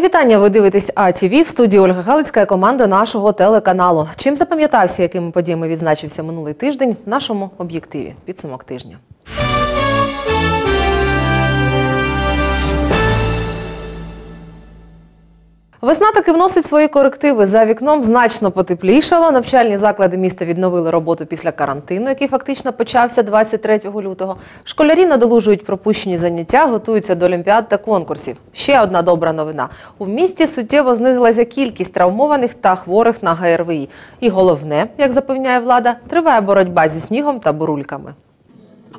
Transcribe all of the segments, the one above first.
Вітання. Ви дивитесь АТВ. В студії Ольга Галицька і команда нашого телеканалу. Чим запам'ятався, якими подіями відзначився минулий тиждень в нашому об'єктиві? Підсумок тижня. Весна таки вносить свої корективи. За вікном значно потеплішало. Навчальні заклади міста відновили роботу після карантину, який фактично почався 23 лютого. Школярі надолужують пропущені заняття, готуються до олімпіад та конкурсів. Ще одна добра новина: у місті суттєво знизилася кількість травмованих та хворих на ГРВІ. І головне, як запевняє влада, триває боротьба зі снігом та бурульками.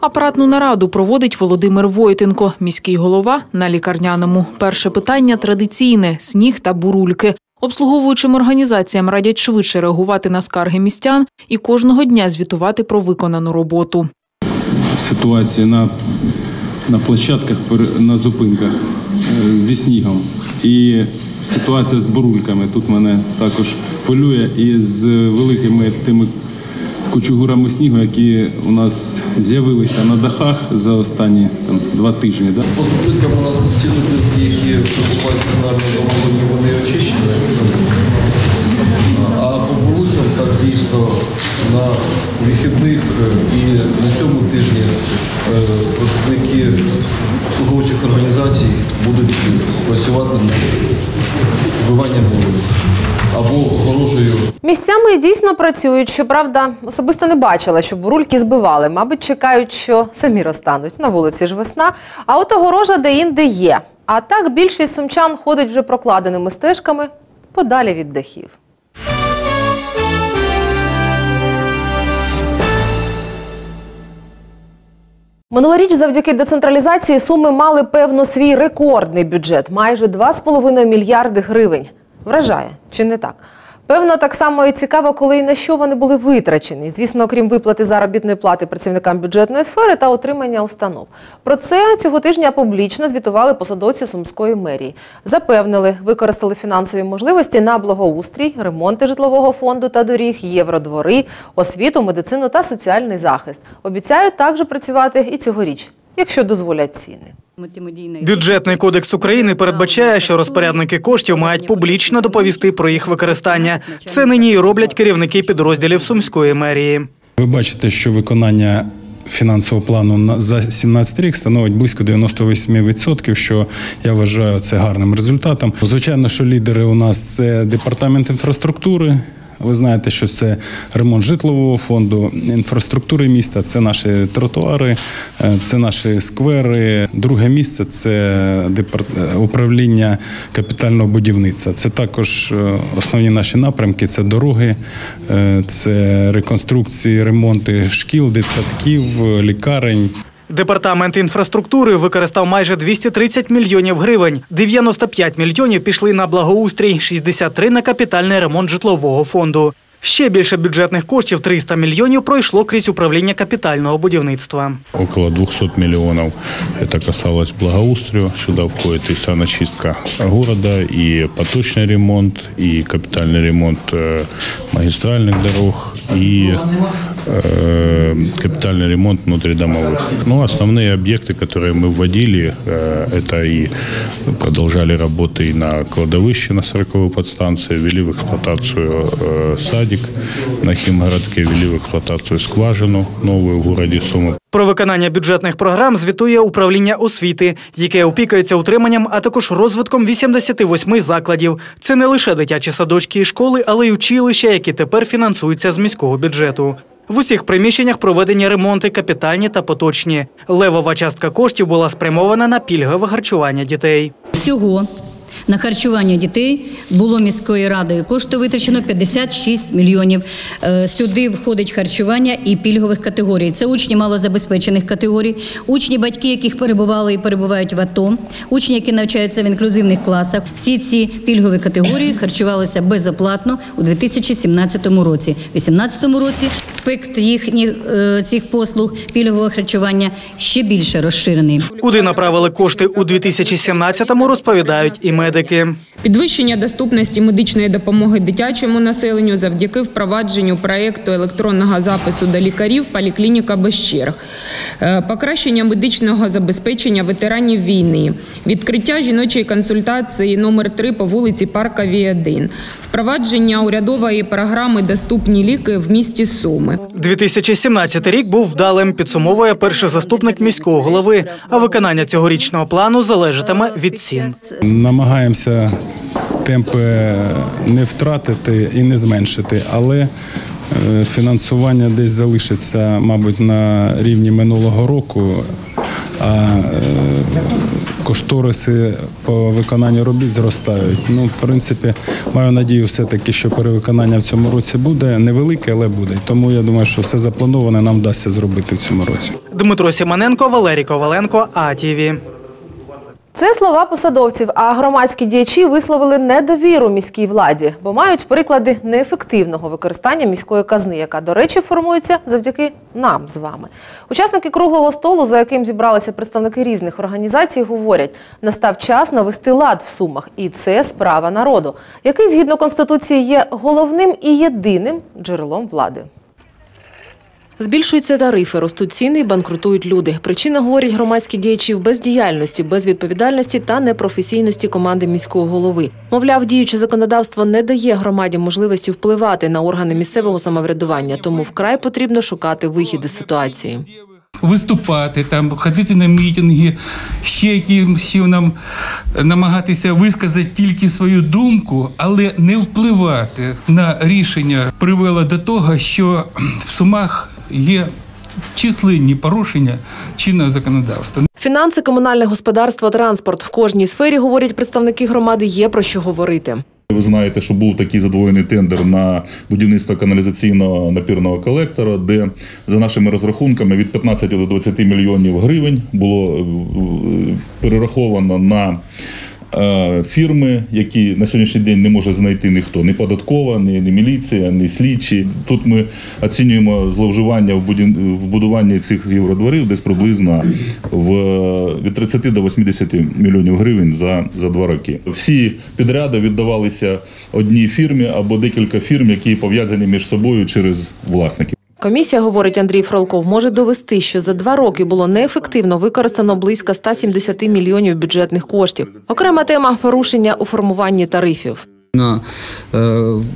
Апаратну нараду проводить Володимир Войтенко, міський голова на лікарняному. Перше питання традиційне сніг та бурульки. Обслуговуючим організаціям радять швидше реагувати на скарги містян і кожного дня звітувати про виконану роботу. ситуації на, на площадках, на зупинках е, зі снігом. І ситуація з бурульками тут мене також хвилює. І з великими тими кучугурами снігу, які у нас з'явилися на дахах за останні там, два тижні. Да? По зупинкам у нас ці зупинки, які виступають кримінальні домовлені, вони очищені. А по бурулькам, так дійсно, на вихідних е, і на цьому тижні е, представники організацій будуть працювати над вбиванням або Місцями дійсно працюють. Щоправда, особисто не бачила, що бурульки збивали. Мабуть, чекають, що самі розтануть. На вулиці ж весна. А от огорожа де-інде є. А так більшість сумчан ходить вже прокладеними стежками подалі від дахів. Минулоріч завдяки децентралізації суми мали певно свій рекордний бюджет майже 2,5 мільярди гривень. Вражає, чи не так? Певно, так само і цікаво, коли і на що вони були витрачені. Звісно, окрім виплати заробітної плати працівникам бюджетної сфери та отримання установ. Про це цього тижня публічно звітували посадовці Сумської мерії. Запевнили, використали фінансові можливості на благоустрій, ремонти житлового фонду та доріг, євродвори, освіту, медицину та соціальний захист. Обіцяють також працювати і цьогоріч, якщо дозволять ціни. Бюджетний кодекс України передбачає, що розпорядники коштів мають публічно доповісти про їх використання. Це нині і роблять керівники підрозділів Сумської мерії. Ви бачите, що виконання фінансового плану на- за 17 рік становить близько 98%, що я вважаю це гарним результатом. Звичайно, що лідери у нас це департамент інфраструктури. Ви знаєте, що це ремонт житлового фонду, інфраструктури міста, це наші тротуари, е, це наші сквери. Друге місце це е, управління капітального будівництва. Це також е, основні наші напрямки: це дороги, це реконструкції, ремонти шкіл, дитсадків, лікарень. Департамент інфраструктури використав майже 230 мільйонів гривень. 95 мільйонів пішли на благоустрій, 63 – на капітальний ремонт житлового фонду. Ще більше бюджетних коштів 300 мільйонів пройшло крізь управління капітального будівництва. Около 200 миллионов это касалось благоустрою. Сюда входит и саночистка города, и поточный ремонт, и капитальный ремонт э, магистральных дорог, и э, капитальный ремонт внутридомовых. Ну, основные объекты, которые мы вводили, э, это и продолжали работы и на кладовище на 40 подстанции, ввели в эксплуатацию э, Садик на Химгородке, ввели в эксплуатацию скважину новую в городе Сума. Про виконання бюджетних програм звітує управління освіти, яке опікується утриманням, а також розвитком 88 закладів. Це не лише дитячі садочки і школи, але й училища, які тепер фінансуються з міського бюджету. В усіх приміщеннях проведені ремонти капітальні та поточні. Левова частка коштів була спрямована на пільгове харчування дітей. Всього на харчування дітей було міською радою кошту витрачено 56 мільйонів. Е, Сюди входить харчування і пільгових категорій. Це учні малозабезпечених категорій, учні, батьки, яких перебували і перебувають в АТО, учні, які навчаються в інклюзивних класах. Всі ці пільгові категорії харчувалися безоплатно у 2017 році. У 2018 році спектр їхніх е, цих послуг пільгового харчування ще більше розширений. Куди направили кошти у 2017-му, розповідають і медики. Методики. Підвищення доступності медичної допомоги дитячому населенню завдяки впровадженню проєкту електронного запису до лікарів поліклініка без черг, Е, покращення медичного забезпечення ветеранів війни, відкриття жіночої консультації номер 3 по вулиці Парковій 1, впровадження урядової програми Доступні ліки в місті Суми. 2017 рік був вдалим, підсумовує перший заступник міського голови. А виконання цьогорічного плану залежатиме від цін. Намагаємося темпи не втратити і не зменшити, але е, фінансування десь залишиться, мабуть, на рівні минулого року. А е, кошториси по виконанню робіт зростають. Ну, в принципі, маю надію, все-таки, що перевиконання в цьому році буде невелике, але буде. Тому я думаю, що все заплановане нам вдасться зробити в цьому році. Дмитро Сімоненко, Валерій Коваленко, АТВ. Це слова посадовців, а громадські діячі висловили недовіру міській владі, бо мають приклади неефективного використання міської казни, яка, до речі, формується завдяки нам з вами. Учасники круглого столу, за яким зібралися представники різних організацій, говорять, настав час навести лад в сумах, і це справа народу, який згідно конституції є головним і єдиним джерелом влади. Збільшуються тарифи, ростуть ціни і банкрутують люди. Причина, говорять громадські діячі в бездіяльності, безвідповідальності та непрофесійності команди міського голови. Мовляв, діюче законодавство не дає громаді можливості впливати на органи місцевого самоврядування, тому вкрай потрібно шукати вихід із ситуації. виступати, там, ходити на мітинги, ще якимось чином намагатися висказати тільки свою думку, але не впливати на рішення привело до того, що в Сумах є численні порушення чинного законодавства. Фінанси, комунальне господарство, транспорт в кожній сфері, говорять представники громади, є про що говорити. Ви знаєте, що був такий задвоєний тендер на будівництво каналізаційного напірного колектора, де за нашими розрахунками від 15 до 20 мільйонів гривень було е, перераховано на е, фірми, які на сьогоднішній день не може знайти ніхто, ні податкова, ні, ні міліція, ні слідчі. Тут ми оцінюємо зловживання в будуванні цих євродворів десь приблизно в, від 30 до 80 мільйонів гривень за, за два роки. Всі підряди віддавалися одній фірмі або декілька фірм, які пов'язані між собою через власників. Комісія, говорить Андрій Фролков, може довести, що за два роки було неефективно використано близько 170 мільйонів бюджетних коштів. Окрема тема порушення у формуванні тарифів. на е,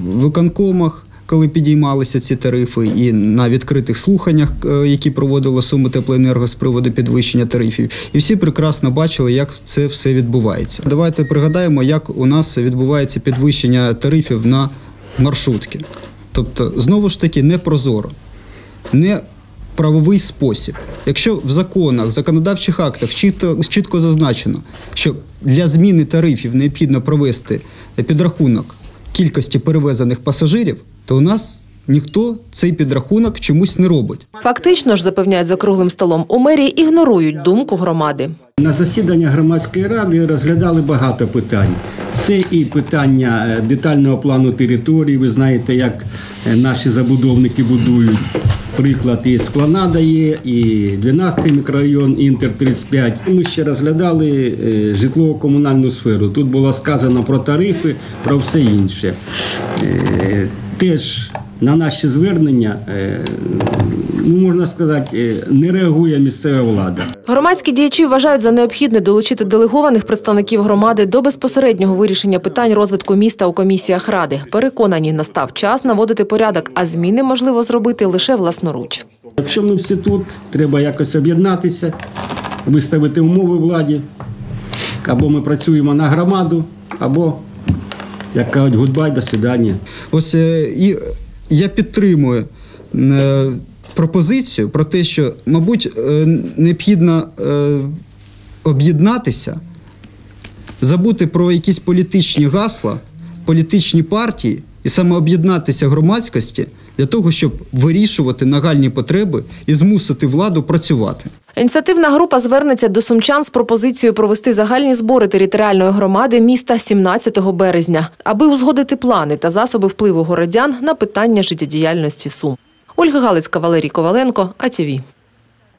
виконкомах, коли підіймалися ці тарифи, і на відкритих слуханнях, е, які проводила Суми Теплоенерго з приводу підвищення тарифів. І всі прекрасно бачили, як це все відбувається. Давайте пригадаємо, як у нас відбувається підвищення тарифів на маршрутки. Тобто, знову ж таки, не прозоро, не правовий спосіб. Якщо в законах, законодавчих актах чітко, чітко зазначено, що для зміни тарифів необхідно провести підрахунок кількості перевезених пасажирів, то у нас ніхто цей підрахунок чомусь не робить. Фактично ж запевняють за круглим столом у мерії ігнорують думку громади. На засідання громадської ради розглядали багато питань. Це і питання е, детального плану території. Ви знаєте, як е, наші забудовники будують. Приклад і Склонада є, і 12-й мікрорайон Інтер 35. Ми ще розглядали е, житлово-комунальну сферу. Тут було сказано про тарифи, про все інше. Е, Теж на наші звернення, е, ну можна сказати, е, не реагує місцева влада. Громадські діячі вважають за необхідне долучити делегованих представників громади до безпосереднього вирішення питань розвитку міста у комісіях ради. Переконані, настав час наводити порядок, а зміни можливо зробити лише власноруч. Якщо ми всі тут, треба якось об'єднатися, виставити умови владі. Або ми працюємо на громаду, або, як кажуть, goodbye, до свидання. Ось е, і я підтримую е, пропозицію про те, що, мабуть, е, необхідно е, об'єднатися, забути про якісь політичні гасла, політичні партії і саме об'єднатися громадськості для того, щоб вирішувати нагальні потреби і змусити владу працювати. Ініціативна група звернеться до сумчан з пропозицією провести загальні збори територіальної громади міста 17 березня, аби узгодити плани та засоби впливу городян на питання життєдіяльності Сум. Ольга Галицька, Валерій Коваленко, АТВ.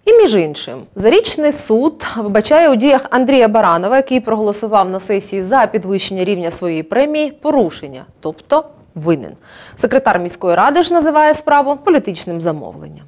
І між іншим, зарічний суд вбачає у діях Андрія Баранова, який проголосував на сесії за підвищення рівня своєї премії, порушення, тобто винен. Секретар міської ради ж називає справу політичним замовленням.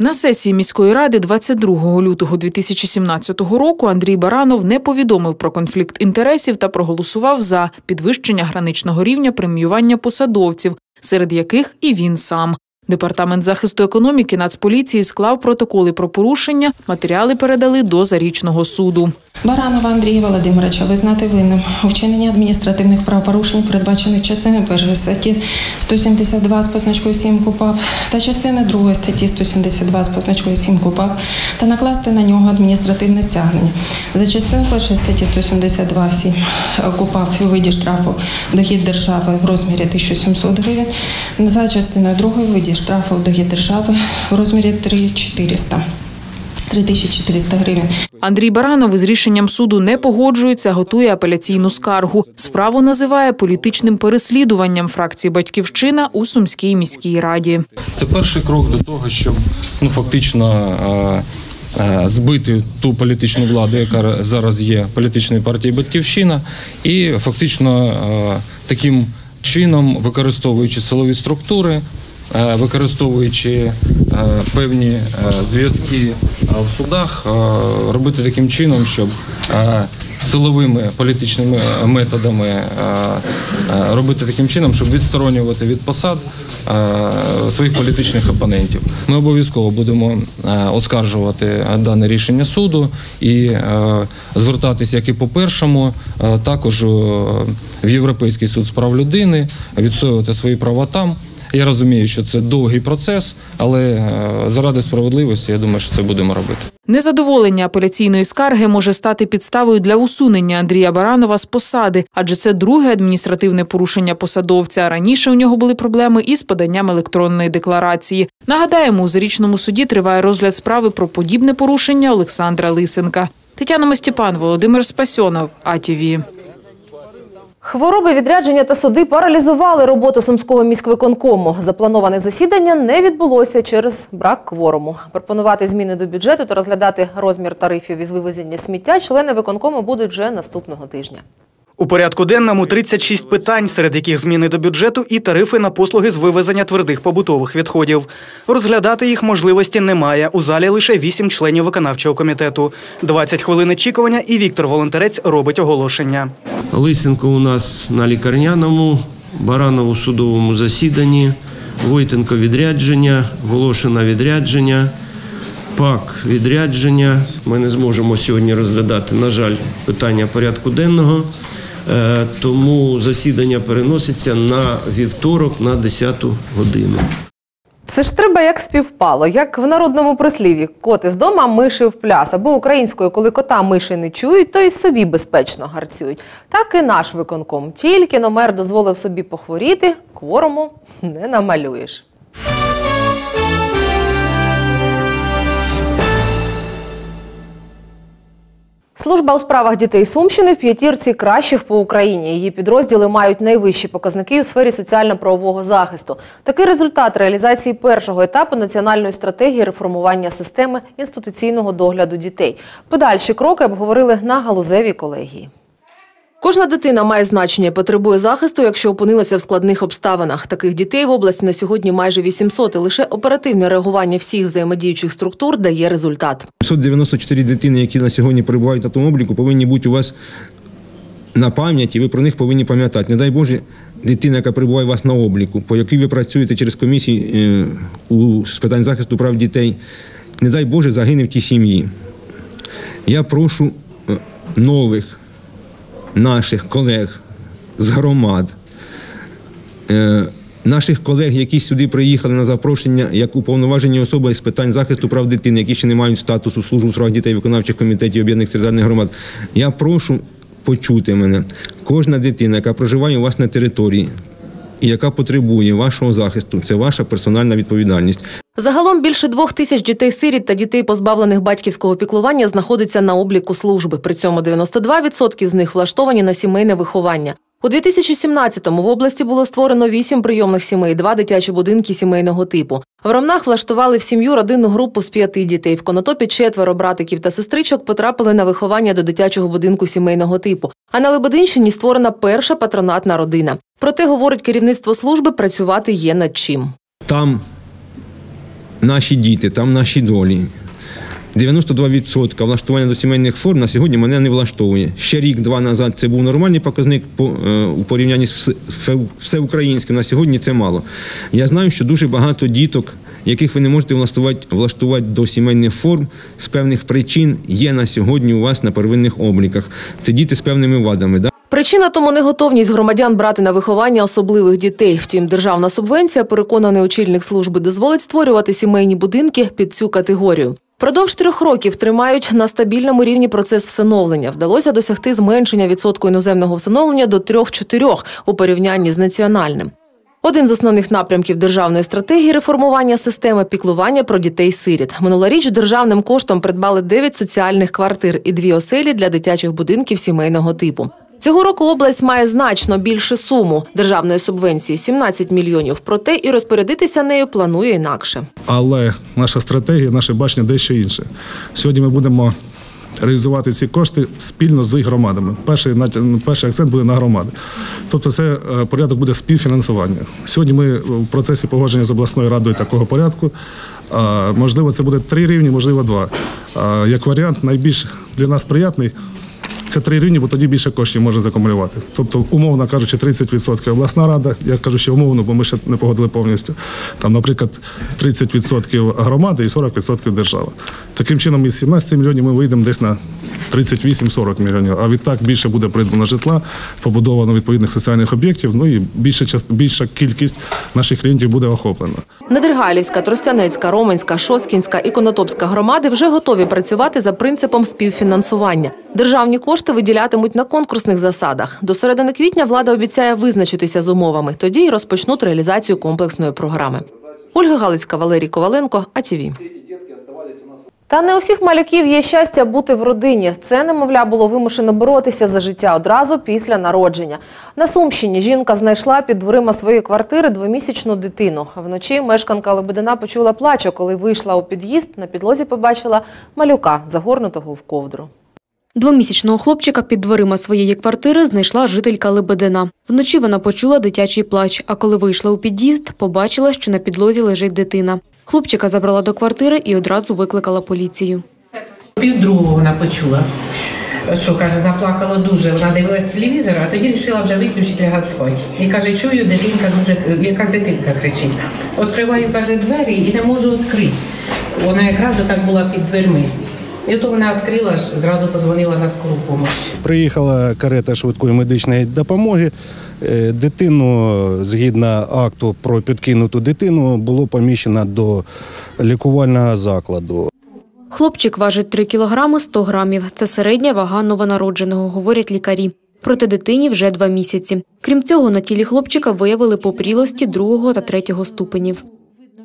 На сесії міської ради 22 лютого 2017 року Андрій Баранов не повідомив про конфлікт інтересів та проголосував за підвищення граничного рівня преміювання посадовців, серед яких і він сам. Департамент захисту економіки Нацполіції склав протоколи про порушення. Матеріали передали до зарічного суду. Баранова Андрія Володимировича визнати винним у вчиненні адміністративних правопорушень, передбачених частиною 1 статті 172 з позначкою 7 КУПАП та частини 2 статті 172 з позначкою 7 КУПАП та накласти на нього адміністративне стягнення. За частиною 1 статті 172 7 КУПАП у виді штрафу дохід держави в розмірі 1700 гривень, за частиною 2 у виді штрафу дохід держави в розмірі 3400 3400 гривень. Андрій Баранов із рішенням суду не погоджується, готує апеляційну скаргу. Справу називає політичним переслідуванням фракції Батьківщина у Сумській міській раді. Це перший крок до того, щоб ну фактично. е, е, Збити ту політичну владу, яка зараз є політичною партією Батьківщина, і фактично е, таким чином, використовуючи силові структури, використовуючи е, певні е, зв'язки е, в судах, е, робити таким чином, щоб е, силовими політичними методами е, е, робити таким чином, щоб відсторонювати від посад е, своїх політичних опонентів. Ми обов'язково будемо е, оскаржувати дане рішення суду і е, звертатися, як і по першому, е, також е, в Європейський суд з прав людини, відстоювати свої права там. Я розумію, що це довгий процес, але е, заради справедливості я думаю, що це будемо робити. Незадоволення апеляційної скарги може стати підставою для усунення Андрія Баранова з посади, адже це друге адміністративне порушення посадовця. Раніше у нього були проблеми із поданням електронної декларації. Нагадаємо, у зарічному суді триває розгляд справи про подібне порушення Олександра Лисенка. Тетяна Мостіпан, Володимир Спасьонов, АТВ. Хвороби, відрядження та суди паралізували роботу Сумського міськвиконкому. Заплановане засідання не відбулося через брак кворуму. Пропонувати зміни до бюджету та розглядати розмір тарифів із вивезення сміття члени виконкому будуть вже наступного тижня. У порядку денному 36 питань, серед яких зміни до бюджету і тарифи на послуги з вивезення твердих побутових відходів. Розглядати їх можливості немає. У залі лише 8 членів виконавчого комітету. 20 хвилин очікування і Віктор Волонтерець робить оголошення. Лисенко у нас на лікарняному, Баранов у судовому засіданні, Войтенко відрядження, Волошина відрядження, ПАК відрядження. Ми не зможемо сьогодні розглядати, на жаль, питання порядку денного, тому засідання переноситься на вівторок на 10 годину. Це ж треба як співпало, як в народному прислів'ї коти з дома, миші в пляс. Або українською, коли кота миші не чують, то й собі безпечно гарцюють. Так і наш виконком. Тільки номер дозволив собі похворіти, кворуму не намалюєш. Служба у справах дітей Сумщини в п'ятірці кращих по Україні. Її підрозділи мають найвищі показники у сфері соціально-правового захисту. Такий результат реалізації першого етапу національної стратегії реформування системи інституційного догляду дітей. Подальші кроки обговорили на галузевій колегії. Кожна дитина має значення і потребує захисту, якщо опинилася в складних обставинах. Таких дітей в області на сьогодні майже 800, і лише оперативне реагування всіх взаємодіючих структур дає результат. 594 дитини, які на сьогодні перебувають на тому обліку, повинні бути у вас на пам'яті, ви про них повинні пам'ятати. Не дай Боже, дитина, яка перебуває у вас на обліку, по якій ви працюєте через комісії е, з питань захисту прав дітей, не дай Боже, загине в тій сім'ї. Я прошу е, нових наших колег з громад, е, наших колег, які сюди приїхали на запрошення як уповноважені особи з питань захисту прав дитини, які ще не мають статусу службу у справах дітей виконавчих комітетів об'єднаних територіальних громад. Я прошу почути мене. Кожна дитина, яка проживає у вас на території і яка потребує вашого захисту, це ваша персональна відповідальність. Загалом більше двох тисяч дітей-сиріт та дітей, позбавлених батьківського піклування, знаходиться на обліку служби. При цьому 92% з них влаштовані на сімейне виховання. У 2017-му в області було створено вісім прийомних сімей, два дитячі будинки сімейного типу. В Ромнах влаштували в сім'ю родинну групу з п'яти дітей. В Конотопі четверо братиків та сестричок потрапили на виховання до дитячого будинку сімейного типу. А на Лебединщині створена перша патронатна родина. Проте, говорить керівництво служби, працювати є над чим. Там наші діти, там наші долі. 92% влаштування до сімейних форм на сьогодні мене не влаштовує. Ще рік-два назад це був нормальний показник по, е, у порівнянні з все- все- всеукраїнським. На сьогодні це мало. Я знаю, що дуже багато діток, яких ви не можете влаштувати, влаштувати до сімейних форм з певних причин, є на сьогодні у вас на первинних обліках. Це діти з певними вадами. Да? Причина тому неготовність громадян брати на виховання особливих дітей. Втім, державна субвенція, переконаний очільник служби, дозволить створювати сімейні будинки під цю категорію. Продовж трьох років тримають на стабільному рівні процес всиновлення. Вдалося досягти зменшення відсотку іноземного всиновлення до 3-4 у порівнянні з національним. Один з основних напрямків державної стратегії реформування системи піклування про дітей-сиріт. Минулоріч державним коштом придбали 9 соціальних квартир і дві оселі для дитячих будинків сімейного типу. Цього року область має значно більшу суму державної субвенції 17 мільйонів. Проте і розпорядитися нею планує інакше. Але наша стратегія, наше бачення дещо інше. Сьогодні ми будемо реалізувати ці кошти спільно з громадами. Перший, перший акцент буде на громади. Тобто це е, порядок буде співфінансування. Сьогодні ми в процесі погодження з обласною радою такого порядку. Можливо, це буде три рівні, можливо, два. Як варіант, найбільш для нас приятний це три рівні, бо тоді більше коштів можна закумулювати. Тобто, умовно кажучи, 30% обласна рада, я кажу ще умовно, бо ми ще не погодили повністю. Там, наприклад, 30% громади і 40% держава. Таким чином, із 17 мільйонів ми вийдемо десь на 38-40 мільйонів. А відтак більше буде придбано житла, побудовано відповідних соціальних об'єктів. Ну і більша більша кількість наших клієнтів буде охоплена. Недергалівська, Тростянецька, Роменська, Шоскінська і Конотопська громади вже готові працювати за принципом співфінансування. Державні кошти виділятимуть на конкурсних засадах. До середини квітня влада обіцяє визначитися з умовами. Тоді й розпочнуть реалізацію комплексної програми. Ольга Галицька, Валерій Коваленко, АТВ. Та не у всіх малюків є щастя бути в родині. Це немовля було вимушено боротися за життя одразу після народження. На Сумщині жінка знайшла під дверима своєї квартири двомісячну дитину. Вночі мешканка Лебедина почула плачу, коли вийшла у під'їзд. На підлозі побачила малюка, загорнутого в ковдру. Двомісячного хлопчика під дверима своєї квартири знайшла жителька Лебедина. Вночі вона почула дитячий плач, а коли вийшла у під'їзд, побачила, що на підлозі лежить дитина. Хлопчика забрала до квартири і одразу викликала поліцію. Пів другого вона почула, що каже, заплакала дуже. Вона дивилась телевізор, а тоді вирішила вже виключити лягати спати. І каже, чую, дитинка дуже якась дитинка кричить. Відкриваю, каже, двері і не можу відкрити. Вона якраз отак була під дверми. І от вона відкрила, зразу позвонила на скору допомогу. Приїхала карета швидкої медичної допомоги. Е, Дитину, згідно акту про підкинуту дитину, було поміщено до лікувального закладу. Хлопчик важить 3 кілограми 100 грамів. Це середня вага новонародженого, говорять лікарі. Проте дитині вже два місяці. Крім цього, на тілі хлопчика виявили попрілості другого та третього ступенів.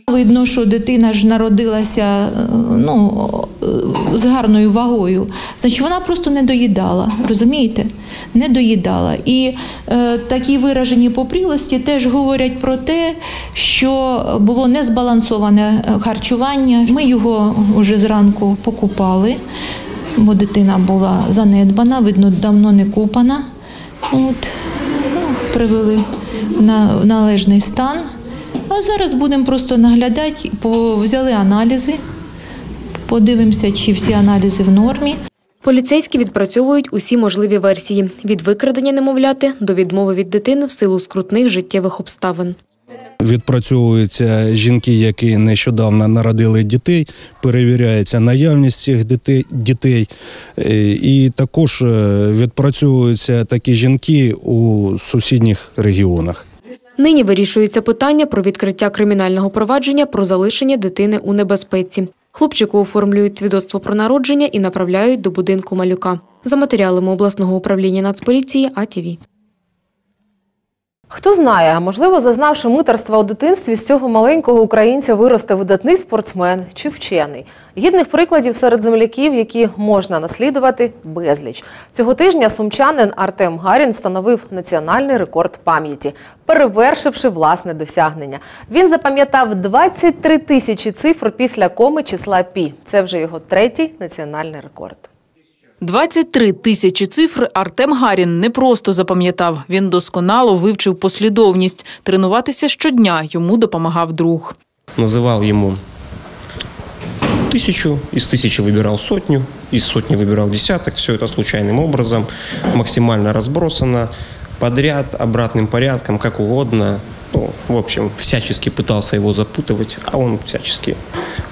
Видно, що дитина ж народилася е, ну, е, з гарною вагою. Значить, вона просто не доїдала, розумієте? Не доїдала. І е, такі виражені попрілості теж говорять про те, що було незбалансоване е, харчування. Ми його вже зранку покупали, бо дитина була занедбана, видно, давно не купана. От, ну, привели на належний стан. А зараз будемо просто наглядати, по- взяли аналізи, подивимося, чи всі аналізи в нормі. Поліцейські відпрацьовують усі можливі версії – від викрадення немовляти до відмови від дитини в силу скрутних життєвих обставин. Відпрацьовуються жінки, які нещодавно народили дітей, перевіряється наявність цих дітей, дітей. Е, і також е, відпрацьовуються такі жінки у сусідніх регіонах. Нині вирішується питання про відкриття кримінального провадження про залишення дитини у небезпеці. Хлопчику оформлюють свідоцтво про народження і направляють до будинку малюка. За матеріалами обласного управління Нацполіції АТВ. Хто знає, можливо, зазнавши митерства у дитинстві, з цього маленького українця виросте видатний спортсмен чи вчений. Гідних прикладів серед земляків, які можна наслідувати, безліч. Цього тижня сумчанин Артем Гарін встановив національний рекорд пам'яті, перевершивши власне досягнення. Він запам'ятав 23 тисячі цифр після коми числа пі. Це вже його третій національний рекорд. 23 тисячі цифр Артем Гарін не просто запам'ятав. Він досконало вивчив послідовність. Тренуватися щодня йому допомагав друг. называл ему тысячу, из тысячи выбирал сотню, из сотни выбирал десяток, все это случайным образом, максимально разбросано, подряд, обратным порядком, как угодно. Ну, в общем, всячески пытался его запутывать, а он всячески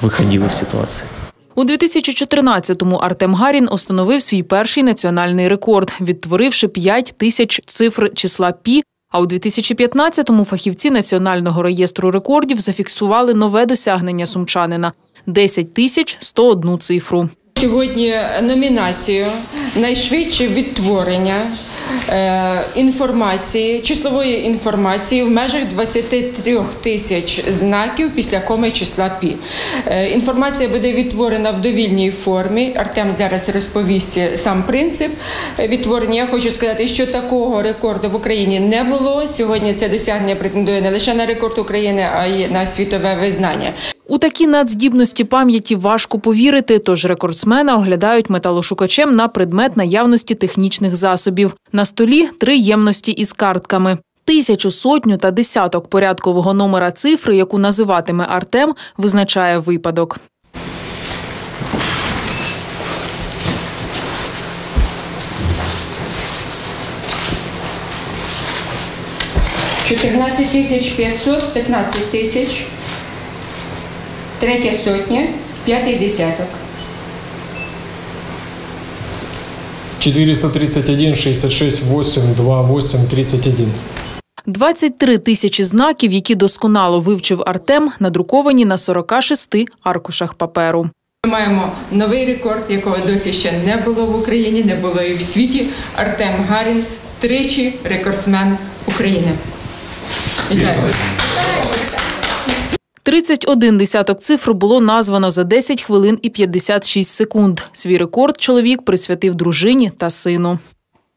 выходил из ситуации. У 2014-му Артем Гарін установив свій перший національний рекорд, відтворивши 5 тисяч цифр числа пі. А у 2015-му фахівці Національного реєстру рекордів зафіксували нове досягнення сумчанина – 10 тисяч 101 цифру. Сьогодні номінацію найшвидше відтворення е, інформації, числової інформації в межах 23 тисяч знаків після коми числа пі. Е, інформація буде відтворена в довільній формі. Артем зараз розповість сам принцип відтворення. Я хочу сказати, що такого рекорду в Україні не було. Сьогодні це досягнення претендує не лише на рекорд України, а й на світове визнання. У такі надздібності пам'яті важко повірити, тож рекордсмена оглядають металошукачем на предмет наявності технічних засобів. На столі три ємності із картками. Тисячу, сотню та десяток порядкового номера цифри, яку називатиме Артем, визначає випадок. – 14 тисяч 500, 15 тисяч, третя сотня, п'ятий десяток. 431, 66, 8, 2, 8, 31. 23 тисячі знаків, які досконало вивчив Артем, надруковані на 46 аркушах паперу. Ми маємо новий рекорд, якого досі ще не було в Україні, не було і в світі. Артем Гарін, тричі рекордсмен України. Вітаю. 31 десяток цифр було названо за 10 хвилин і 56 секунд. Свій рекорд чоловік присвятив дружині та сину.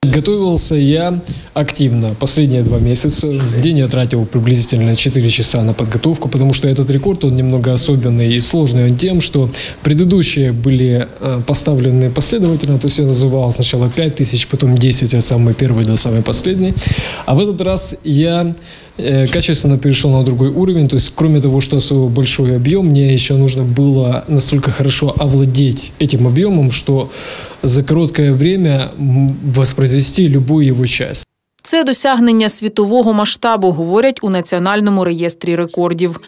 Готовился я активно последние два месяца. В день я тратил приблизительно 4 часа на подготовку, потому что этот рекорд, он немного особенный и сложный он тем, что предыдущие были э, поставлены последовательно, то есть я называл сначала 5 тысяч, потом 10 от самой первой до самой последней. А в этот раз я э, качественно перешел на другой уровень, то есть кроме того, что освоил большой объем, мне еще нужно было настолько хорошо овладеть этим объемом, что за короткое время воспроизвести любую его часть. Це досягнення світового масштабу, говорять у Національному реєстрі рекордів.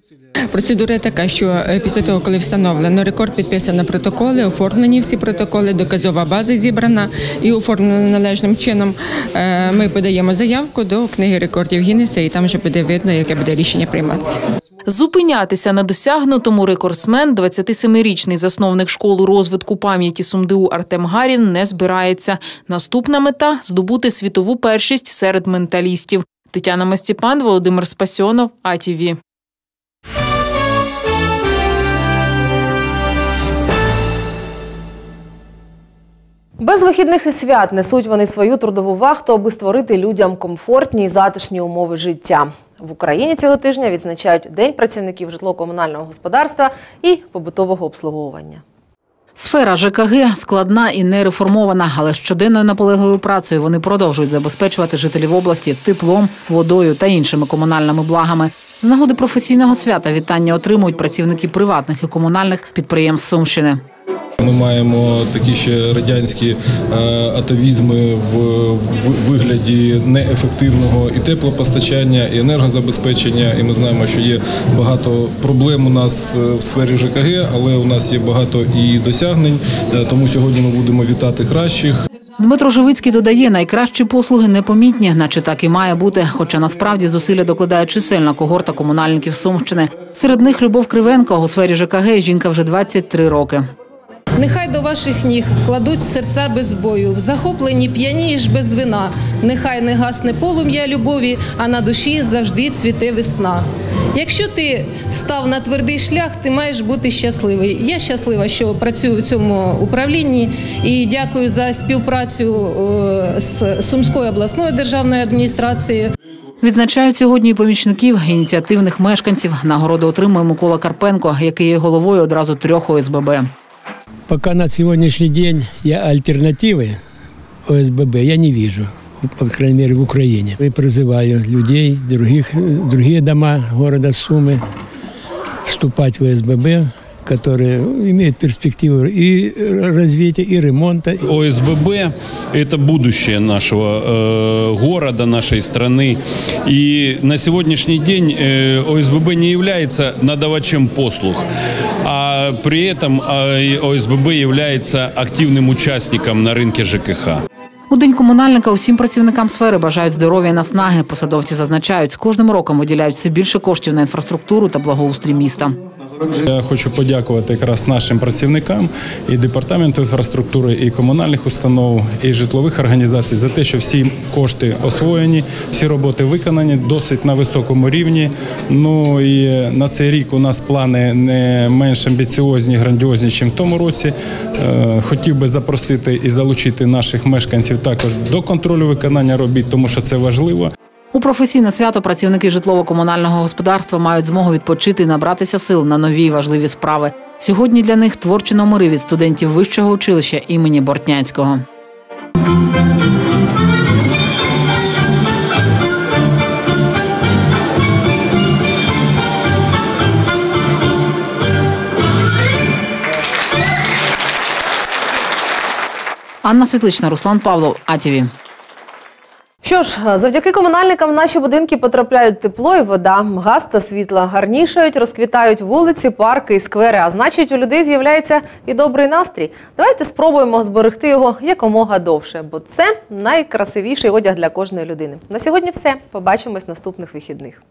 Процедура така, що е, після того, коли встановлено рекорд, підписано протоколи, оформлені всі протоколи, доказова база зібрана і оформлена належним чином. е, Ми подаємо заявку до книги рекордів Гіннеса, і там вже буде видно, яке буде рішення прийматися. Зупинятися на досягнутому рекордсмен, 27-річний засновник школи розвитку пам'яті СумДУ Артем Гарін не збирається. Наступна мета здобути світову першість серед менталістів. Тетяна Мастіпан, Володимир Спасьонов, АТВ. Без вихідних і свят несуть вони свою трудову вахту, аби створити людям комфортні і затишні умови життя. В Україні цього тижня відзначають День працівників житлово-комунального господарства і побутового обслуговування. Сфера ЖКГ складна і не реформована, але щоденною наполегливою працею вони продовжують забезпечувати жителів області теплом, водою та іншими комунальними благами. З нагоди професійного свята вітання отримують працівники приватних і комунальних підприємств Сумщини. Ми маємо такі ще радянські е, атавізми в, вигляді неефективного і теплопостачання, і енергозабезпечення. І ми знаємо, що є багато проблем у нас е, в сфері ЖКГ, але у нас є багато і досягнень. Е, Тому сьогодні ми будемо вітати кращих. Дмитро Живицький додає, найкращі послуги непомітні, наче так і має бути. Хоча насправді зусилля докладає чисельна когорта комунальників Сумщини. Серед них Любов Кривенко у сфері ЖКГ жінка вже 23 роки. Нехай до ваших ніг кладуть серця без бою, в захопленні п'янієш без вина. Нехай не гасне полум'я любові, а на душі завжди цвіте весна. Якщо ти став на твердий шлях, ти маєш бути щасливий. Я щаслива, що працюю в цьому управлінні і дякую за співпрацю е, з Сумською обласною державною адміністрацією. Відзначають сьогодні помічників ініціативних мешканців. Нагороду отримує Микола Карпенко, який є головою одразу трьох ОСББ. Пока на сегодняшний день я альтернативы ОСББ я не вижу, по крайней мере в Украине. И призываю людей, других, другие дома города Сумы вступать в ОСББ, которые имеют перспективу и развития, и ремонта. ОСББ – это будущее нашего э, города, нашей страны. И на сегодняшний день э, ОСББ не является надавачем послуг, а при этом э, ОСББ является активным участником на рынке ЖКХ. У день комунальника усім працівникам сфери бажають здоров'я і наснаги. Посадовці зазначають, з кожним роком виділяють все більше коштів на інфраструктуру та благоустрій міста. Я хочу подякувати якраз нашим працівникам і департаменту інфраструктури, і комунальних установ, і житлових організацій за те, що всі кошти освоєні, всі роботи виконані досить на високому рівні. Ну і на цей рік у нас плани не менш амбіціозні, грандіозні, ніж в тому році. Е, Хотів би запросити і залучити наших мешканців також до контролю виконання робіт, тому що це важливо. У професійне свято працівники житлово-комунального господарства мають змогу відпочити і набратися сил на нові важливі справи. Сьогодні для них творчі номери від студентів вищого училища імені Бортнянського. Анна Світлична, Руслан Павлов, АТВ. Що ж, завдяки комунальникам в наші будинки потрапляють тепло і вода, газ та світло, гарнішають, розквітають вулиці, парки і сквери. А значить, у людей з'являється і добрий настрій. Давайте спробуємо зберегти його якомога довше, бо це найкрасивіший одяг для кожної людини. На сьогодні все. Побачимось наступних вихідних.